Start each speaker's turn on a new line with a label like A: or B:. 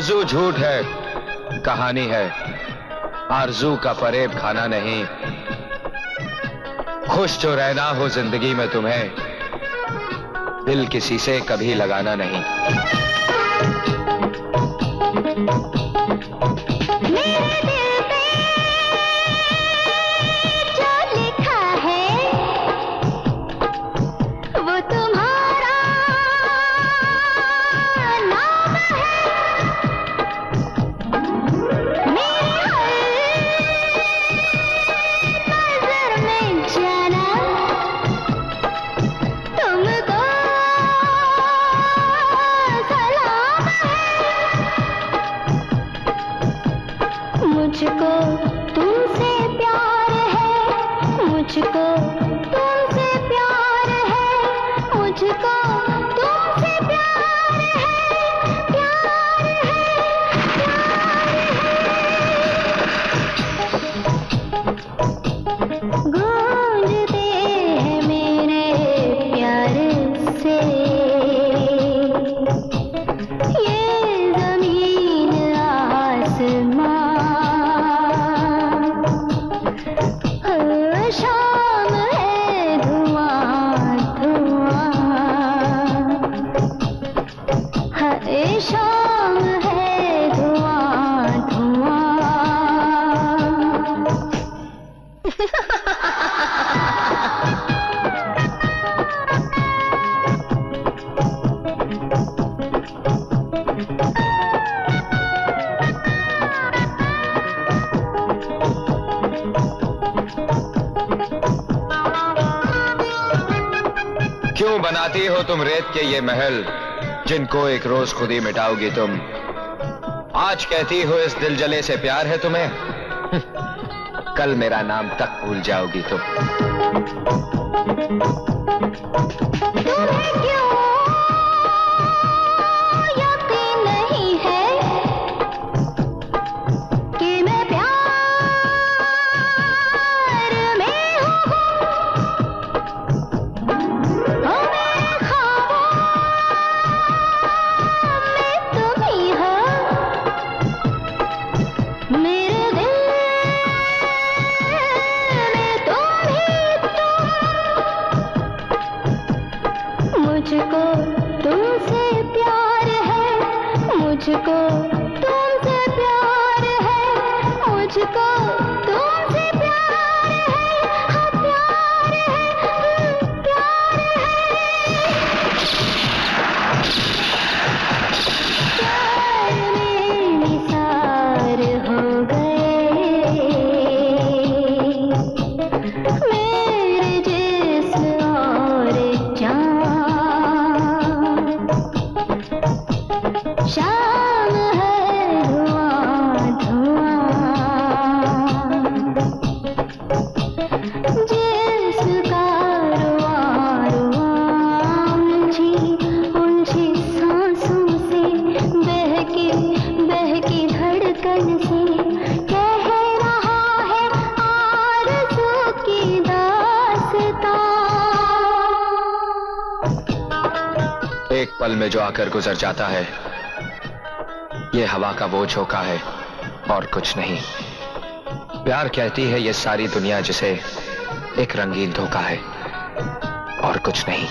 A: झूठ है, कहानी है। आरज़ू का फरेब खाना नहीं। खुश जो रहना हो ज़िंदगी में तुम्हें, दिल किसी से कभी लगाना नहीं। बनाती हो तुम रेत के ये महल? जिनको एक रोज खुद ही मिटाओगी तुम। आज कहती हो, इस दिल जले से प्यार है तुम्हें। कल मेरा नाम तक भूल जाओगी तुम। मुझको तुमसे
B: पल में जो आकर गुजर जाता है, ये हवा का वो झोंका है और कुछ नहीं। प्यार कहती है ये सारी दुनिया जिसे एक रंगीन धोखा है और कुछ नहीं।